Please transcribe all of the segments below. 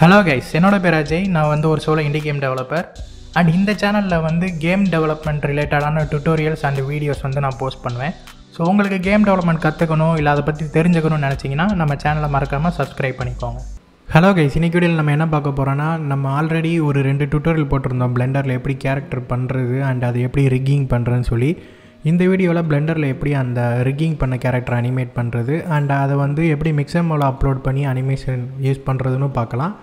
Hello guys என்னோடய பேர் அஜய். நான் வந்து ஒரு solo indie game developer and இந்த சேனலில் வந்து கேம் டெவலப்மெண்ட் ரிலேட்டடான டுட்டோரியல்ஸ் அண்ட் வீடியோஸ் வந்து நான் போஸ்ட் பண்ணுவேன். ஸோ உங்களுக்கு கேம் டெவலப்மெண்ட் கற்றுக்கணும் இல்லை அதை பற்றி தெரிஞ்சுக்கணும்னு நினச்சிங்கன்னா நம்ம சேனலை மறக்காமல் சப்ஸ்கிரைப் பண்ணிக்கோங்க. ஹலோ கைஸ் இன்னைக்கு வீடியோவில் நம்ம என்ன பார்க்க போகிறோன்னா நம்ம ஆல்ரெடி ஒரு ரெண்டு டுட்டோரியல் போட்டிருந்தோம். பிளெண்டரில் எப்படி கேரக்டர் பண்ணுறது அண்ட் அது எப்படி ரிக்கிங் பண்ணுறதுன்னு சொல்லி. இந்த வீடியோவில் பிளெண்டரில் எப்படி அந்த ரிக்கிங் பண்ண கேரக்டர் அனிமேட் பண்ணுறது அண்ட் அதை வந்து எப்படி மிக்சமோவில் அப்லோட் பண்ணி அனிமேஷன் யூஸ் பண்ணுறதுன்னு பார்க்கலாம்.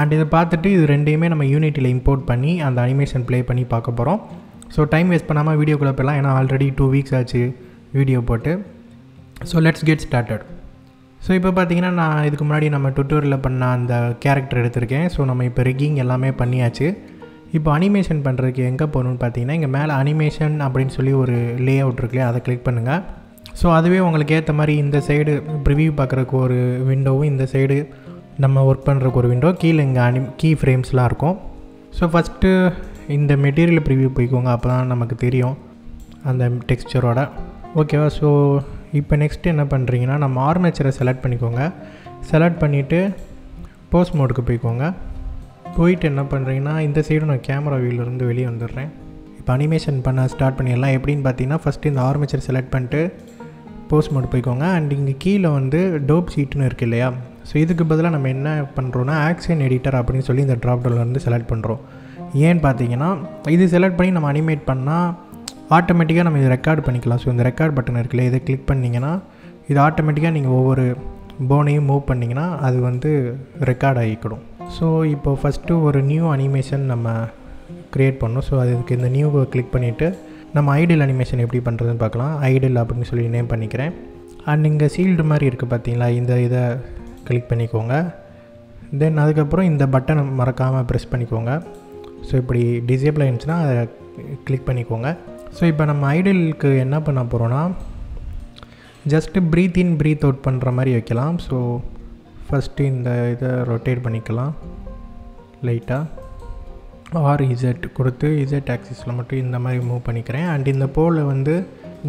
அண்ட் இதை பார்த்துட்டு இது ரெண்டையுமே நம்ம யூனிட்டியில் இம்போர்ட் பண்ணி அந்த அனிமேஷன் ப்ளே பண்ணி பார்க்க போகிறோம் ஸோ டைம் வேஸ்ட் பண்ணாமல் வீடியோக்குள்ளே போயிடலாம். ஏன்னா ஆல்ரெடி டூ வீக்ஸ் ஆச்சு வீடியோ போட்டு. So let's get started so இப்போ பார்த்தீங்கன்னா நான் இதுக்கு முன்னாடி நம்ம டுட்டோரியலில் பண்ண அந்த கேரக்டர் எடுத்திருக்கேன். ஸோ நம்ம இப்போ ரிக்கிங் எல்லாமே பண்ணியாச்சு. இப்போ அனிமேஷன் பண்ணுறதுக்கு எங்கே போகணுன்னு பார்த்தீங்கன்னா இங்கே மேலே அனிமேஷன் அப்படின்னு சொல்லி ஒரு லே அவுட் இருக்குல்லையே அதை கிளிக் பண்ணுங்கள் ஸோ அதுவே உங்களுக்கு ஏற்ற மாதிரி இந்த சைடு ப்ரிவியூ பார்க்குறக்கு ஒரு விண்டோவும் இந்த சைடு நம்ம ஒர்க் பண்ணுறக்கு ஒரு விண்டோ கீழே இங்கே அனி கீ ஃப்ரேம்ஸ்லாம் இருக்கும். ஸோ ஃபஸ்ட்டு இந்த மெட்டீரியல் ப்ரிவியூ போய்க்கோங்க அப்போ தான் நமக்கு தெரியும் அந்த டெக்ஸ்சரோட ஓகேவா ஸோ இப்போ நெக்ஸ்ட் என்ன பண்ணுறீங்கன்னா நம்ம ஆர்மேச்சரை செலக்ட் பண்ணிக்கோங்க. செலக்ட் பண்ணிவிட்டு போஸ்ட் மோடுக்கு போய்க்கோங்க. போயிட்டு என்ன பண்ணுறீங்கன்னா இந்த சைடு நான் கேமரா வியூலேருந்து வெளியே வந்துடுறேன். இப்போ அனிமேஷன் பண்ண ஸ்டார்ட் பண்ணிடலாம் எப்படின்னு பார்த்தீங்கன்னா ஃபஸ்ட்டு இந்த ஆர்மேச்சர் செலக்ட் பண்ணிட்டு போஸ்ட் மோட் போய்க்கோங்க. அண்ட் இங்கே கீழே வந்து டோப் சீட்டுன்னு இருக்குது இல்லையா? ஸோ இதுக்கு பதிலாக நம்ம என்ன பண்ணுறோன்னா ஆக்ஷன் எடிட்டர் அப்படின்னு சொல்லி இந்த ட்ராப் வந்து செலக்ட் பண்ணுறோம் ஏன்னு பார்த்தீங்கன்னா இது செலக்ட் பண்ணி நம்ம அனிமேட் பண்ணால் ஆட்டோமேட்டிக்காக நம்ம இது ரெக்கார்ட் பண்ணிக்கலாம். ஸோ இந்த ரெக்கார்ட் பட்டன் இருக்குல்ல இதை கிளிக் பண்ணிங்கன்னா இது ஆட்டோமேட்டிக்காக நீங்கள் ஒவ்வொரு போனையும் மூவ் பண்ணிங்கன்னா அது வந்து ரெக்கார்ட் ஆகிக்கிடும். ஸோ இப்போ ஃபஸ்ட்டு ஒரு நியூ அனிமேஷன் நம்ம க்ரியேட் பண்ணோம். ஸோ அதுக்கு இந்த நியூவை கிளிக் பண்ணிவிட்டு நம்ம ஐடியல் அனிமேஷன் எப்படி பண்ணுறதுன்னு பார்க்கலாம். ஐடியல் அப்படின்னு சொல்லி நேம் பண்ணிக்கிறேன். அண்ட் இங்கே சீல்டு மாதிரி இருக்குது பார்த்தீங்களா இந்த இதை கிளிக் பண்ணிக்கோங்க. தென் அதுக்கப்புறம் இந்த பட்டனை மறக்காமல் ப்ரெஸ் பண்ணிக்கோங்க. ஸோ இப்படி டிசேபிள் ஆயிருந்துச்சுன்னா அதை கிளிக் பண்ணிக்கோங்க. ஸோ இப்போ நம்ம ஐடியலுக்கு என்ன பண்ண போகிறோன்னா just breath in breath out பண்ணுற மாதிரி வைக்கலாம். ஸோ ஃபஸ்ட்டு இந்த இதை ரொட்டேட் பண்ணிக்கலாம். லைட்டாக ஆர் இசட் கொடுத்து இசட் ஆக்சிஸில் மட்டும் இந்த மாதிரி மூவ் பண்ணிக்கிறேன். அண்ட் இந்த போலில் வந்து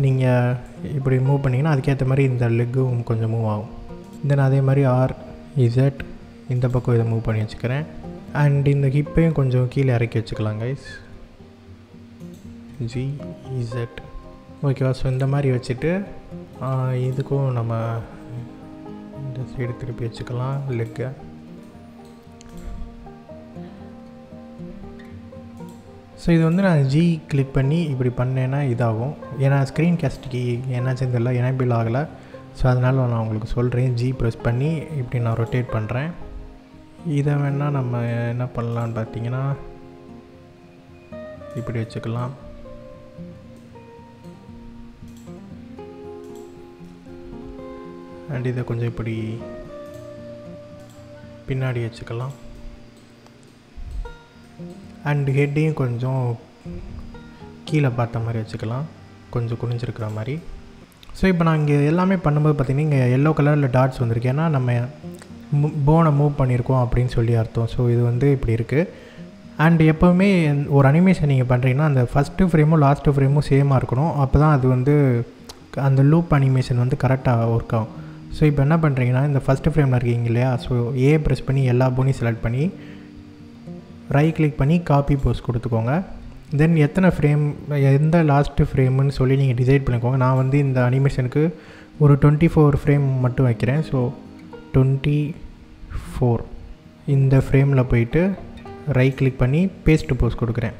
நீங்கள் இப்படி மூவ் பண்ணிங்கன்னா அதுக்கேற்ற மாதிரி இந்த லெக்கும் கொஞ்சம் மூவ் ஆகும். தென் அதே மாதிரி ஆர் இசட் இந்த பக்கம் இதை மூவ் பண்ணி வச்சுக்கிறேன். அண்ட் இந்த ஹிப்பையும் கொஞ்சம் கீழே இறக்கி வச்சுக்கலாம் கைஸ் ஜி இசட் ஓகேவா ஸோ இந்த மாதிரி வச்சுட்டு இதுக்கும் நம்ம இந்த சைடு திருப்பி வச்சுக்கலாம் லெக்கை ஸோ இது வந்து நான் ஜி கிளிக் பண்ணி இப்படி பண்ணேன்னா இதாகும். ஏன்னா ஸ்க்ரீன் கேஸ்ட்டுக்கு என்னாச்சுன்னு தெரியல எனேபிள் ஆகலை. ஸோ அதனால் நான் உங்களுக்கு சொல்கிறேன் ஜி ப்ரெஸ் பண்ணி இப்படி நான் ரொட்டேட் பண்ணுறேன் இதை வேணால் நம்ம என்ன பண்ணலான்னு பார்த்தீங்கன்னா இப்படி வச்சுக்கலாம். அண்ட் இதை கொஞ்சம் இப்படி பின்னாடி வச்சுக்கலாம். அண்ட் ஹெட்டையும் கொஞ்சம் கீழே பார்த்த மாதிரி வச்சுக்கலாம். கொஞ்சம் குனிஞ்சிருக்கிற மாதிரி. ஸோ இப்போ நான் இங்கே எல்லாமே பண்ணும்போது பார்த்திங்கன்னா இங்கே எல்லோ கலரில் டாட்ஸ் வந்திருக்கு. ஏன்னா நம்ம போனை மூவ் பண்ணியிருக்கோம் அப்படின்னு சொல்லி அர்த்தம். ஸோ இது வந்து இப்படி இருக்குது அண்ட் எப்போவுமே ஒரு அனிமேஷன் நீங்கள் பண்ணுறீங்கன்னா அந்த ஃபஸ்ட்டு ஃப்ரேமும் லாஸ்ட்டு ஃப்ரேமும் சேமாக இருக்கணும். அப்போ தான் அது வந்து அந்த லூப் அனிமேஷன் வந்து கரெக்டாக ஒர்க் ஆகும். ஸோ இப்போ என்ன பண்ணுறீங்கன்னா இந்த ஃபஸ்ட்டு ஃப்ரேமில் இருக்கீங்க இல்லையா? ஸோ ஏ ப்ரெஸ் பண்ணி எல்லா போனையும் செலக்ட் பண்ணி ரைட் கிளிக் பண்ணி காப்பி போஸ்ட் கொடுத்துக்கோங்க. தென் எத்தனை ஃப்ரேம் எந்த லாஸ்ட்டு ஃப்ரேமுன்னு சொல்லி நீங்கள் டிசைட் பண்ணிக்கோங்க. நான் வந்து இந்த அனிமேஷனுக்கு ஒரு டுவெண்ட்டி ஃபோர் ஃப்ரேம் மட்டும் வைக்கிறேன். ஸோ டுவெண்ட்டி ஃபோர் இந்த ஃப்ரேமில் போயிட்டு ரைட் கிளிக் பண்ணி பேஸ்ட் போஸ்ட் கொடுக்குறேன்.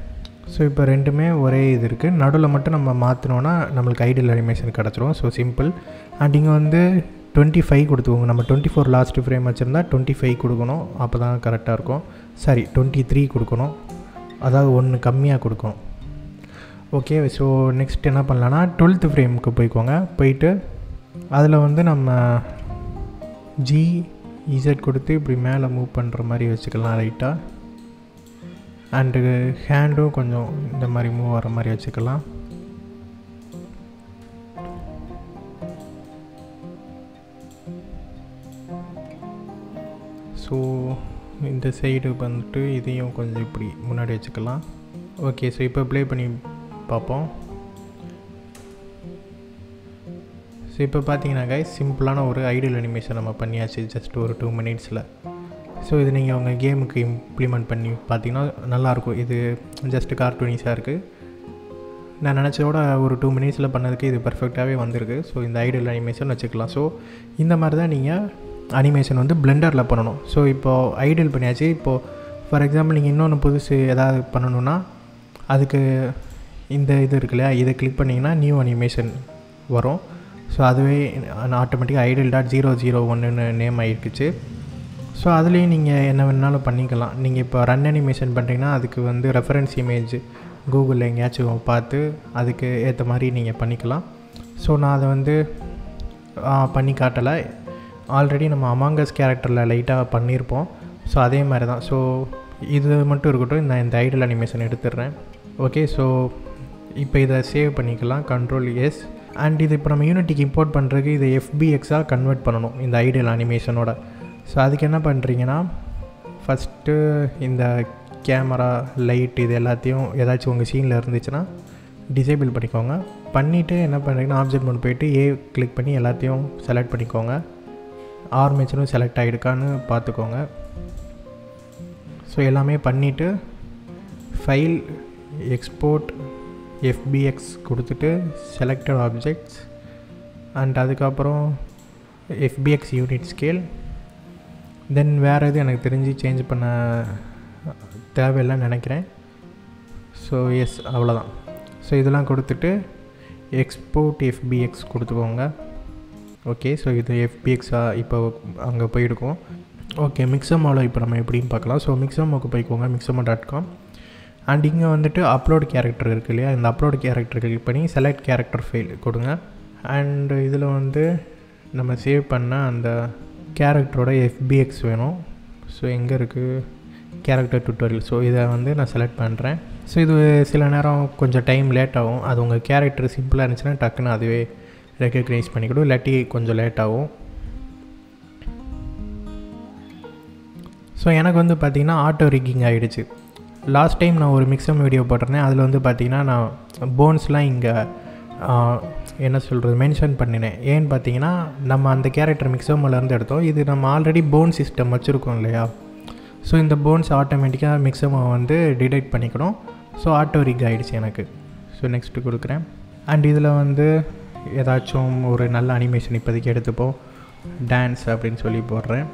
ஸோ இப்போ ரெண்டுமே ஒரே இது இருக்குது நடுவில் மட்டும் நம்ம மாற்றினோன்னா நம்மளுக்கு ஐடியல் அனிமேஷன் கிடச்சிரும். ஸோ சிம்பிள் அண்ட் இங்கே வந்து டுவெண்ட்டி ஃபைவ் கொடுத்துக்கோங்க. நம்ம டுவெண்ட்டி ஃபோர் லாஸ்ட்டு ஃப்ரேம் வச்சுருந்தா டுவெண்ட்டி ஃபைவ் கொடுக்கணும். அப்போ தான் கரெக்டாக இருக்கும். சாரி டுவெண்ட்டி த்ரீ கொடுக்கணும். அதாவது ஒன்று கம்மியாக கொடுக்கணும். ஓகே ஸோ நெக்ஸ்ட் என்ன பண்ணலான்னா டுவெல்த்து ஃப்ரேமுக்கு போய்க்கோங்க. போயிட்டு அதில் வந்து நம்ம ஜி இசட் கொடுத்து இப்படி மேலே மூவ் பண்ணுற மாதிரி வச்சுக்கலாம் ரைட்டாக அண்டு ஹேண்டும் கொஞ்சம் இந்த மாதிரி மூவ் வர மாதிரி வச்சுக்கலாம். ஸோ இந்த சைடு வந்துட்டு இதையும் கொஞ்சம் இப்படி முன்னாடி வச்சுக்கலாம். ஓகே ஸோ இப்போ ப்ளே பண்ணி பார்ப்போம். ஸோ இப்போ பார்த்தீங்கன்னா சிம்பிளான ஒரு ஐடியல் அனிமேஷன் நம்ம பண்ணியாச்சு ஜஸ்ட் ஒரு டூ மினிட்ஸில் ஸோ இது நீங்கள் உங்கள் கேமுக்கு இம்ப்ளிமெண்ட் பண்ணி பார்த்தீங்கன்னா நல்லாயிருக்கும். இது ஜஸ்ட் கார்ட்டூனிஸாக இருக்குது நான் நினச்சதோட ஒரு டூ மினிட்ஸில் பண்ணதுக்கு இது பர்ஃபெக்டாகவே வந்திருக்கு. ஸோ இந்த ஐடியல் அனிமேஷன் வச்சுக்கலாம். ஸோ இந்த மாதிரி தான் நீங்கள் அனிமேஷன் வந்து பிளெண்டரில் பண்ணணும். ஸோ இப்போது ஐடியல் பண்ணியாச்சு. இப்போது ஃபார் எக்ஸாம்பிள் நீங்கள் இன்னொன்று புதுசு எதாவது பண்ணணுன்னா அதுக்கு இந்த இது இருக்கு இல்லையா இதை கிளிக் பண்ணிங்கன்னா நியூ அனிமேஷன் வரும். ஸோ அதுவே ஆட்டோமேட்டிக்காக ஐடியல் டாட் ஜீரோ ஜீரோ ஒன்றுன்னு நேம் ஆகிருக்குச்சு ஸோ அதுலேயும் நீங்கள் என்ன வேணாலும் பண்ணிக்கலாம். நீங்கள் இப்போ ரன் அனிமேஷன் பண்ணுறீங்கன்னா அதுக்கு வந்து ரெஃபரன்ஸ் இமேஜ் கூகுளில் எங்கேயாச்சும் பார்த்து அதுக்கு ஏற்ற மாதிரி நீங்கள் பண்ணிக்கலாம். ஸோ நான் அதை வந்து பண்ணி காட்டலை. ஆல்ரெடி நம்ம அமாங்கஸ் கேரக்டரில் லைட்டாக பண்ணியிருப்போம் ஸோ அதே மாதிரி தான் ஸோ இது மட்டும் இருக்கட்டும் நான் இந்த ஐடல் அனிமேஷன் எடுத்துடுறேன். ஓகே ஸோ இப்போ இதை சேவ் பண்ணிக்கலாம். கண்ட்ரோல் எஸ் அண்ட் இது இப்போ நம்ம யூனிட்டிக்கு இம்போர்ட் பண்ணுறதுக்கு இதை எஃபிஎக்ஸாக கன்வெர்ட் பண்ணணும் இந்த ஐடியல் அனிமேஷனோட ஸோ அதுக்கு என்ன பண்ணுறீங்கன்னா ஃபஸ்ட்டு இந்த கேமரா லைட் இது எல்லாத்தையும் ஏதாச்சும் உங்கள் சீனில் இருந்துச்சுன்னா டிசேபிள் பண்ணிக்கோங்க. பண்ணிவிட்டு என்ன பண்ணுறீங்கன்னா ஆப்ஜெக்ட் மோட் போயிட்டு ஏ கிளிக் பண்ணி எல்லாத்தையும் செலக்ட் பண்ணிக்கோங்க. ஆர்மேச்சரும் செலக்ட் ஆகிருக்கான்னு பார்த்துக்கோங்க. ஸோ எல்லாமே பண்ணிவிட்டு ஃபைல் எக்ஸ்போர்ட் எஃபிஎக்ஸ் கொடுத்துட்டு செலக்டட் ஆப்ஜெக்ட்ஸ் அண்ட் அதுக்கப்புறம் எஃபிஎக்ஸ் யூனிட் ஸ்கேல் தென் வேறு எதுவும் எனக்கு தெரிஞ்சு சேஞ்ச் பண்ண தேவையில்லைன்னு நினைக்கிறேன். ஸோ எஸ் அவ்வளோதான் ஸோ இதெல்லாம் கொடுத்துட்டு எக்ஸ்போர்ட் எஃபிஎக்ஸ் கொடுத்துக்கோங்க. ஓகே ஸோ இது எஃபிஎக்ஸாக இப்போ அங்கே போயிருக்கோம். ஓகே மிக்சமாவில் இப்போ நம்ம எப்படின்னு பார்க்கலாம். ஸோ மிக்சமாவுக்கு போய்க்கோங்க மிக்சமா டாட் காம் அண்ட் இங்கே வந்துட்டு அப்லோட் கேரக்டர் இருக்குது இல்லையா? இந்த அப்லோட் கேரக்டர் கிளிக் பண்ணி செலக்ட் கேரக்டர் ஃபைல் கொடுங்க. அண்ட் இதில் வந்து நம்ம சேவ் பண்ண அந்த கேரக்டரோட எஃபிஎக்ஸ் வேணும். ஸோ எங்கே இருக்குது கேரக்டர் டுட்டோரியல் ஸோ இதை வந்து நான் செலக்ட் பண்ணுறேன் ஸோ இது சில நேரம் கொஞ்சம் டைம் லேட் ஆகும். அது உங்கள் கேரக்டர் சிம்பிளாக இருந்துச்சுன்னா டக்குன்னு அதுவே ரெக்கக்னைஸ் பண்ணிக்கிடும் இல்லாட்டி கொஞ்சம் லேட் ஆகும். ஸோ எனக்கு வந்து பார்த்திங்கன்னா ஆட்டோ ரிக்கிங் ஆகிடுச்சு லாஸ்ட் டைம் நான் ஒரு மிக்சம் வீடியோ போட்டிருந்தேன். அதில் வந்து பார்த்திங்கன்னா நான் போன்ஸ்லாம் இங்கே என்ன சொல்கிறது மென்ஷன் பண்ணினேன். ஏன்னு பார்த்தீங்கன்னா நம்ம அந்த கேரக்டர் மிக்சமோலேருந்து எடுத்தோம். இது நம்ம ஆல்ரெடி போன் சிஸ்டம் வச்சுருக்கோம் இல்லையா? ஸோ இந்த போன்ஸ் ஆட்டோமேட்டிக்காக மிக்சமோ வந்து டிடெக்ட் பண்ணிக்கணும். ஸோ ஆட்டோ ரிக் ஆகிடுச்சு எனக்கு. ஸோ நெக்ஸ்ட்டு கொடுக்குறேன். அண்ட் இதில் வந்து ஏதாச்சும் ஒரு நல்ல அனிமேஷன் இப்போதைக்கு எடுத்துப்போம் டான்ஸ் அப்படின்னு சொல்லி போடுறேன்.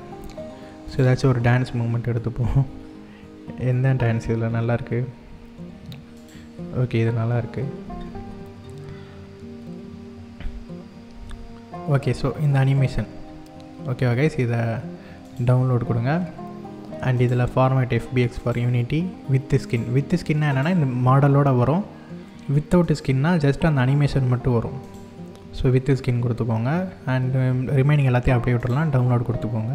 ஸோ ஏதாச்சும் ஒரு டான்ஸ் மூமெண்ட் எடுத்துப்போம் எந்த டான்ஸ் இதில் நல்லாயிருக்கு ஓகே இது நல்லாயிருக்கு ஓகே ஸோ இந்த அனிமேஷன் ஓகே ஓகே இதை டவுன்லோட் கொடுங்க. அண்ட் இதில் format FBX for Unity with skin with ஸ்கின்னா என்னென்னா இந்த மாடலோட வரும். வித்தவுட் ஸ்கின்னா ஜஸ்ட் அந்த அனிமேஷன் மட்டும் வரும். ஸோ வித் ஸ்கின் கொடுத்துக்கோங்க. அண்ட் ரிமைனிங் um, எல்லாத்தையும் அப்படியே விட்டுறலாம். டவுன்லோட் கொடுத்துக்கோங்க.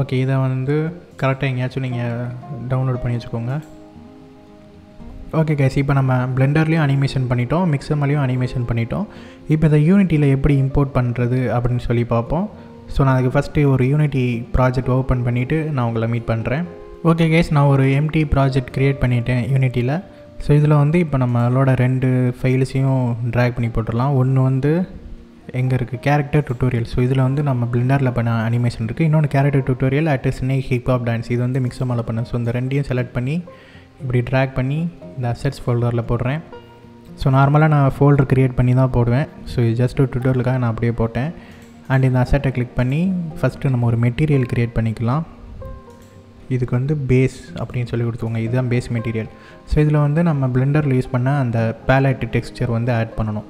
ஓகே இதை வந்து கரெக்டாக எங்கேயாச்சும் நீங்கள் டவுன்லோட் பண்ணி வச்சுக்கோங்க. ஓகே கைஸ் இப்போ நம்ம பிளெண்டர்லேயும் அனிமேஷன் பண்ணிட்டோம். மிக்சர்மலையும் அனிமேஷன் பண்ணிட்டோம். இப்போ இதை யூனிட்டியில் எப்படி இம்போர்ட் பண்ணுறது அப்படின்னு சொல்லி பார்ப்போம். ஸோ நான் அதுக்கு ஃபஸ்ட்டு ஒரு யூனிட்டி ப்ராஜெக்ட் ஓப்பன் பண்ணிவிட்டு நான் உங்களை மீட் பண்ணுறேன் ஓகே கேஸ் நான் ஒரு எம்டி ப்ராஜெக்ட் க்ரியேட் பண்ணிட்டேன் யூனிட்டியில் ஸோ இதில் வந்து இப்போ நம்மளோட ரெண்டு ஃபைல்ஸையும் ட்ராக் பண்ணி போட்டுடலாம். ஒன்று வந்து எங்கே இருக்குது கேரக்டர் டுட்டோரியல் ஸோ இதில் வந்து நம்ம பிளெண்டரில் பண்ண அனிமேஷன் இருக்குது இன்னொன்று character tutorial at snake hip hop dance இது வந்து மிக்சமாவில் பண்ணேன். ஸோ இந்த ரெண்டையும் செலக்ட் பண்ணி இப்படி ட்ராக் பண்ணி இந்த அசெட்ஸ் ஃபோல்டரில் போடுறேன். ஸோ நார்மலாக நான் ஃபோல்டர் க்ரியேட் பண்ணி தான் போடுவேன். ஸோ இது ஜஸ்ட் ஒரு டுட்டோரியலுக்காக நான் அப்படியே போட்டேன். அண்ட் இந்த அசெட்டை கிளிக் பண்ணி ஃபஸ்ட்டு நம்ம ஒரு மெட்டீரியல் க்ரியேட் பண்ணிக்கலாம். இதுக்கு வந்து பேஸ் அப்படின்னு சொல்லி கொடுத்துக்கோங்க. இதுதான் பேஸ் மெட்டீரியல் ஸோ இதில் வந்து நம்ம பிளெண்டரில் யூஸ் பண்ண அந்த பேலட் டெக்ஸ்சர் வந்து ஆட் பண்ணணும்.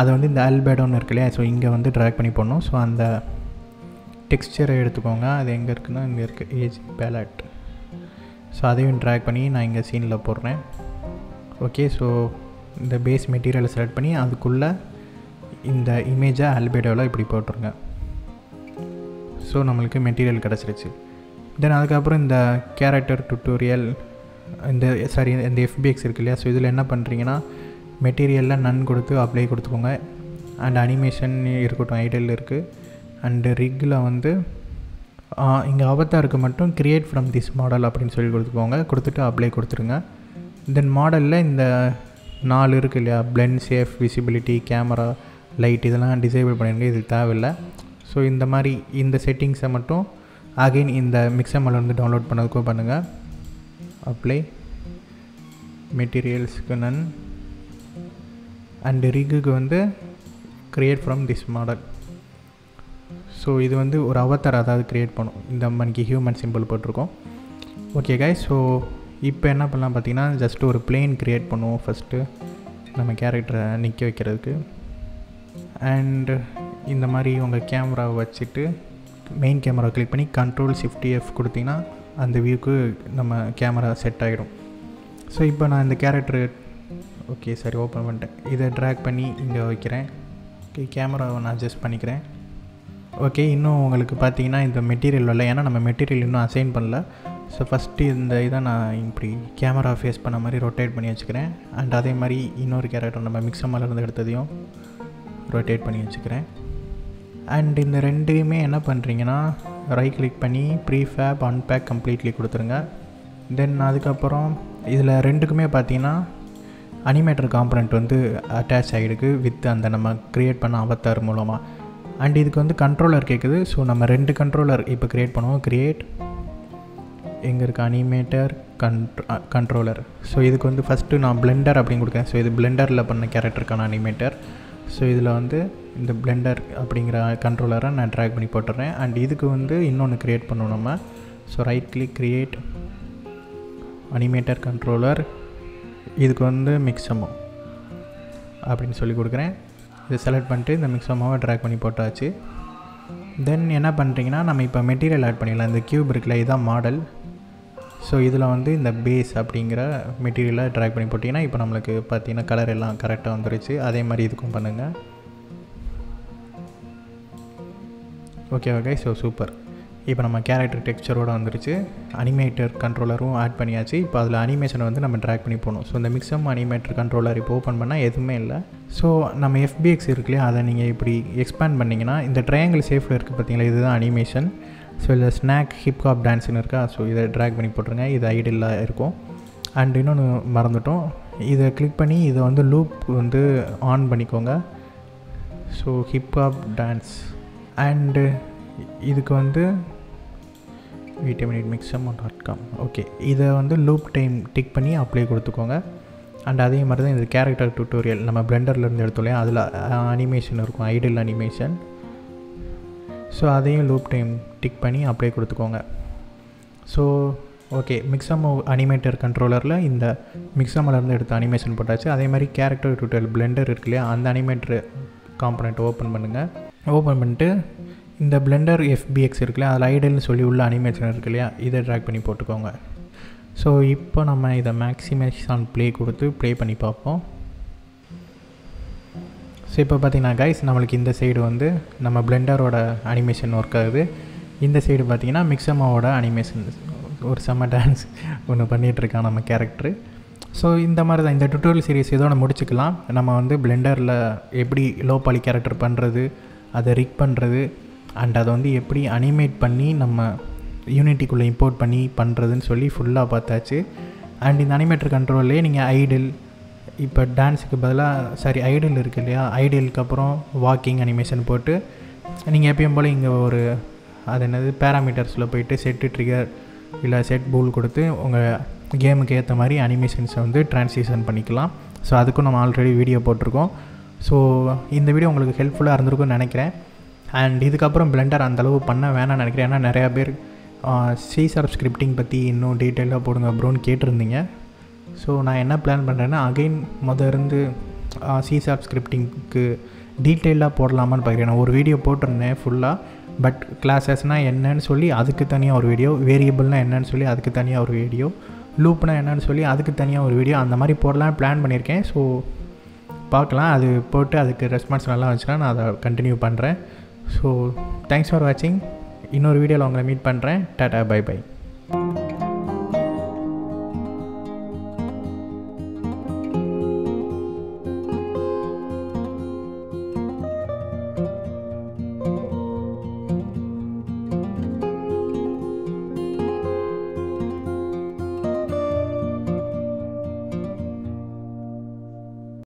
அதை வந்து இந்த ஆல்பேடோன்னு இருக்கு இல்லையா? ஸோ இங்கே வந்து ட்ராக் பண்ணி போடணும். ஸோ அந்த டெக்ஸ்சரை எடுத்துக்கோங்க. அது எங்கே இருக்குன்னா இங்கே இருக்குது ஏஜ் பேலட் ஸோ அதையும் ட்ராக் பண்ணி நான் இங்கே சீனில் போடுறேன். ஓகே ஸோ இந்த பேஸ் மெட்டீரியலை செலக்ட் பண்ணி அதுக்குள்ளே இந்த இமேஜை அல்பேடோவில் இப்படி போட்டுருங்க. ஸோ நம்மளுக்கு மெட்டீரியல் கிடச்சிருச்சு. தென் அதுக்கப்புறம் இந்த கேரக்டர் டுட்டோரியல் இந்த சாரி இந்த எஃபிஎக்ஸ் இருக்கு இல்லையா? ஸோ இதில் என்ன பண்ணுறீங்கன்னா மெட்டீரியலில் நன் கொடுத்து அப்ளை கொடுத்துக்கோங்க. அண்ட் அனிமேஷன் இருக்கட்டும் ஐடியல் இருக்குது அண்டு ரிக்கில் வந்து இங்கே அவத்தாருக்கு மட்டும் க்ரியேட் ஃப்ரம் திஸ் மாடல் அப்படின்னு சொல்லி கொடுத்துக்கோங்க. கொடுத்துட்டு அப்ளை கொடுத்துருங்க. தென் மாடலில் இந்த நாலு இருக்குது இல்லையா? Blend shape visibility camera light இதெல்லாம் டிசேபிள் பண்ணிடுங்க இது தேவையில்லை. ஸோ இந்த மாதிரி இந்த செட்டிங்ஸை மட்டும் அகைன் இந்த மிக்சமில் வந்து டவுன்லோட் பண்ணதுக்கும் பண்ணுங்கள் அப்ளை மெட்டீரியல்ஸ்க்கு நன் அண்டு ரிகுக்கு வந்து create from this model so இது வந்து ஒரு அவதார் அதாவது க்ரியேட் பண்ணும். இந்த மணிக்கு ஹியூமன் சிம்பிள் போட்டிருக்கோம். ஓகே காய் ஸோ இப்போ என்ன பண்ணலாம் பார்த்தீங்கன்னா ஜஸ்ட் ஒரு பிளேன் க்ரியேட் பண்ணுவோம் ஃபஸ்ட்டு நம்ம கேரக்டரை நிற்க வைக்கிறதுக்கு. அண்டு இந்த மாதிரி உங்கள் கேமராவை வச்சுட்டு மெயின் கேமரா கிளிக் பண்ணி கண்ட்ரோல் ஷிஃப்டி எஃப் கொடுத்தீங்கன்னா அந்த வியூக்கு நம்ம கேமரா செட் ஆகிடும் ஸோ இப்போ நான் இந்த கேரக்டரு ஓகே சரி ஓப்பன் பண்ணிட்டேன். இதை ட்ராக் பண்ணி இங்கே வைக்கிறேன். ஓகே கேமராவை நான் அட்ஜஸ்ட் பண்ணிக்கிறேன். ஓகே இன்னும் உங்களுக்கு பார்த்தீங்கன்னா இந்த மெட்டீரியல் வரல. ஏன்னா நம்ம மெட்டீரியல் இன்னும் அசைன் பண்ணல. ஸோ ஃபஸ்ட்டு இந்த இதை நான் இப்படி கேமரா ஃபேஸ் பண்ண மாதிரி ரொட்டேட் பண்ணி வச்சுக்கிறேன். அண்ட் அதே மாதிரி இன்னொரு கேரக்டர் நம்ம மிக்சமில் இருந்து எடுத்ததையும் ரொட்டேட் பண்ணி வச்சுக்கிறேன். அண்ட் இந்த ரெண்டையுமே என்ன பண்ணுறீங்கன்னா ரைட் கிளிக் பண்ணி ப்ரீஃபேப் அன்பேக் கம்ப்ளீட்லி கொடுத்துருங்க. தென் அதுக்கப்புறம் இதில் ரெண்டுக்குமே பார்த்தீங்கன்னா அனிமேட்டர் காம்பனண்ட் வந்து அட்டாச் ஆகிருக்கு வித் அந்த நம்ம க்ரியேட் பண்ண அவத்தார் மூலமாக அண்ட் இதுக்கு வந்து கண்ட்ரோலர் கேட்குது ஸோ நம்ம ரெண்டு கண்ட்ரோலர் இப்போ க்ரியேட் பண்ணுவோம். க்ரியேட் எங்கே இருக்க அனிமேட்டர் கண்ட்ரோ கண்ட்ரோலர் ஸோ இதுக்கு வந்து ஃபஸ்ட்டு நான் பிளெண்டர் அப்படின்னு கொடுக்குறேன். ஸோ இது பிளெண்டரில் பண்ண கேரக்டருக்கான அனிமேட்டர் ஸோ இதில் வந்து இந்த பிளெண்டர் அப்படிங்கிற கண்ட்ரோலரை நான் ட்ராக் பண்ணி போட்டுறேன் அண்ட் இதுக்கு வந்து இன்னொன்று க்ரியேட் பண்ணணும் நம்ம. So right click create animator controller இதுக்கு வந்து மிக்சமோ அப்படின்னு சொல்லி கொடுக்குறேன். இதை செலக்ட் பண்ணிட்டு இந்த மிக்சமாவை ட்ராக் பண்ணி போட்டாச்சு. தென் என்ன பண்ணுறீங்கன்னா நம்ம இப்போ மெட்டீரியல் ஆட் பண்ணிடலாம். இந்த க்யூப் இருக்குல்ல இதுதான் மாடல் ஸோ இதில் வந்து இந்த பேஸ் அப்படிங்கிற மெட்டீரியலை ட்ராக் பண்ணி போட்டிங்கன்னா இப்போ நம்மளுக்கு பார்த்தீங்கன்னா கலர் எல்லாம் கரெக்டாக வந்துருச்சு. அதே மாதிரி இதுக்கும் பண்ணுங்கள் ஓகே ஓகே ஸோ சூப்பர் இப்போ நம்ம கேரக்டர் டெக்ஸ்சரோடு வந்துருச்சு. அனிமேட்டர் கண்ட்ரோலரும் ஆட் பண்ணியாச்சு. இப்போ அதில் அனிமேஷனை வந்து நம்ம ட்ராக் பண்ணி போகணும் ஸோ இந்த மிக்சம் அனிமேட்டர் கண்ட்ரோலர் இப்போ ஓப்பன் பண்ணால் எதுவுமே இல்லை. ஸோ நம்ம எஃபிஎக்ஸ் இருக்குல்லையா அதை நீங்கள் இப்படி எக்ஸ்பேண்ட் பண்ணிங்கன்னா இந்த ட்ரையாங்கிள் சேஃபில் இருக்குது பார்த்தீங்களா இதுதான் அனிமேஷன் ஸோ இதில் ஸ்நாக் ஹிப்ஹாப் டான்ஸ்னு இருக்கா? ஸோ இதை ட்ராக் பண்ணி போட்டுருங்க. இது ஐடியலாக இருக்கும். அண்ட் இன்னொன்று மறந்துட்டோம். இதை கிளிக் பண்ணி இதை வந்து லூப் வந்து ஆன் பண்ணிக்கோங்க. ஸோ ஹிப்ஹாப் டான்ஸ் அண்டு இதுக்கு வந்து wait minute Mixamo dot com okay இதை வந்து லூப் டைம் டிக் பண்ணி அப்ளை கொடுத்துக்கோங்க. அண்ட் அதே மாதிரி தான் இந்த கேரக்டர் டியூட்டோரியல் நம்ம பிளெண்டர்லேருந்து எடுத்தோம் இல்லையா? அதில் அனிமேஷன் இருக்கும். ஐடியல் அனிமேஷன் ஸோ அதையும் லூப் டைம் டிக் பண்ணி அப்படியே கொடுத்துக்கோங்க. ஸோ ஓகே மிக்சம் அனிமேட்டர் கண்ட்ரோலரில் இந்த மிக்சமிலேருந்து எடுத்த அனிமேஷன் போட்டாச்சு. அதே மாதிரி கேரக்டர் டூட்டல் பிளெண்டர் இருக்கு இல்லையா அந்த அனிமேட்டர் காம்பனண்ட் ஓப்பன் பண்ணுங்கள் ஓப்பன் பண்ணிட்டு இந்த பிளெண்டர் எஃபிஎக்ஸ் இருக்குல்லையா அதில் ஐடல்னு சொல்லி உள்ள அனிமேஷன் இருக்கு இல்லையா இதை ட்ராக் பண்ணி போட்டுக்கோங்க. ஸோ இப்போ நம்ம இதை மேக்ஸிமேஷன் ப்ளே கொடுத்து ப்ளே பண்ணி பார்ப்போம். ஸோ இப்போ பார்த்தீங்கன்னா கைஸ் நம்மளுக்கு இந்த சைடு வந்து நம்ம பிளெண்டரோட அனிமேஷன் ஒர்க் ஆகுது. இந்த சைடு பார்த்தீங்கன்னா மிக்சமாவோட அனிமேஷன் ஒரு செம்ம டான்ஸ் ஒன்று பண்ணிகிட்ருக்கான் நம்ம கேரக்டரு ஸோ இந்த மாதிரி தான் இந்த டுட்டோரியல் சீரிஸ் இதோட முடிச்சுக்கலாம். நம்ம வந்து பிளெண்டரில் எப்படி லோ பாலி கேரக்டர் பண்ணுறது அதை ரிக் பண்ணுறது அண்ட் அதை வந்து எப்படி அனிமேட் பண்ணி நம்ம யூனிட்டிக்குள்ளே இம்போர்ட் பண்ணி பண்ணுறதுன்னு சொல்லி ஃபுல்லாக பார்த்தாச்சு. அண்ட் இந்த அனிமேட்டர் கண்ட்ரோல்லே நீங்கள் ஐடில் இப்போ டான்ஸுக்கு பதிலாக சாரி ஐடியல் இருக்கு இல்லையா? ஐடியலுக்கு அப்புறம் வாக்கிங் அனிமேஷன் போட்டு நீங்கள் எப்பயும் போல் இங்கே ஒரு அது என்னது பேராமீட்டர்ஸில் போயிட்டு செட்டு ட்ரிகர் இல்லை செட் பூல் கொடுத்து உங்கள் கேமுக்கு ஏற்ற மாதிரி அனிமேஷன்ஸை வந்து ட்ரான்ஸ்லேஷன் பண்ணிக்கலாம். ஸோ அதுக்கும் நம்ம ஆல்ரெடி வீடியோ போட்டிருக்கோம். ஸோ இந்த வீடியோ உங்களுக்கு ஹெல்ப்ஃபுல்லாக இருந்திருக்கும்னு நினைக்கிறேன். அண்ட் இதுக்கப்புறம் பிளெண்டர் அந்தளவு பண்ண வேணாம்னு நினைக்கிறேன். ஏன்னா நிறையா பேர் சி ஸ்கிரிப்டிங் பற்றி இன்னும் டீட்டெயிலாக போடுங்க ப்ரோன்னு கேட்டிருந்தீங்க. ஸோ நான் என்ன பிளான் பண்ணுறேன்னா அகைன் மொதல் இருந்து சிசாப் ஸ்கிரிப்டிங்க்கு டீட்டெயிலாக போடலாமான்னு பார்க்குறேன் நான் ஒரு வீடியோ போட்டிருந்தேன் ஃபுல்லாக பட் கிளாஸஸ்னால் என்னன்னு சொல்லி அதுக்கு தனியாக ஒரு வீடியோ வேரியபிள்னால் என்னன்னு சொல்லி அதுக்கு தனியாக ஒரு வீடியோ லூப்னால் என்னன்னு சொல்லி அதுக்கு தனியாக ஒரு வீடியோ அந்த மாதிரி போடலாம் பிளான் பண்ணியிருக்கேன். ஸோ பார்க்கலாம் அது போட்டு அதுக்கு ரெஸ்பான்ஸ் நல்லா வந்துச்சுன்னா நான் அதை கண்டினியூ பண்ணுறேன் ஸோ தேங்க்ஸ் ஃபார் வாட்சிங் இன்னொரு வீடியோவில் உங்களை மீட் பண்ணுறேன் டாட்டா பை பை